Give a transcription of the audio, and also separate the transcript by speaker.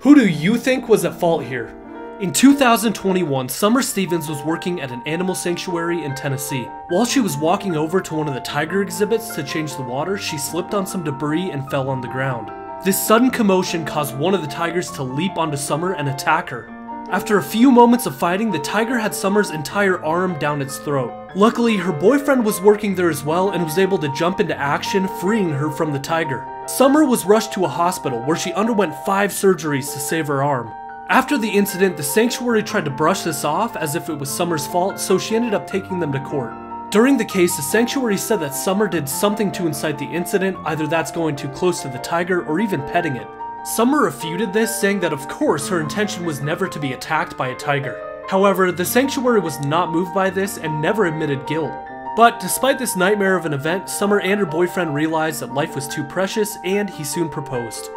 Speaker 1: Who do you think was at fault here? In 2021, Somer Stevens was working at an animal sanctuary in Tennessee. While she was walking over to one of the tiger exhibits to change the water, she slipped on some debris and fell on the ground. This sudden commotion caused one of the tigers to leap onto Somer and attack her. After a few moments of fighting, the tiger had Somer's entire arm down its throat. Luckily, her boyfriend was working there as well and was able to jump into action, freeing her from the tiger. Somer was rushed to a hospital where she underwent five surgeries to save her arm. After the incident, the sanctuary tried to brush this off as if it was Somer's fault, so she ended up taking them to court. During the case, the sanctuary said that Somer did something to incite the incident, either that's going too close to the tiger or even petting it. Somer refuted this, saying that of course her intention was never to be attacked by a tiger. However, the sanctuary was not moved by this and never admitted guilt. But despite this nightmare of an event, Somer and her boyfriend realized that life was too precious and he soon proposed.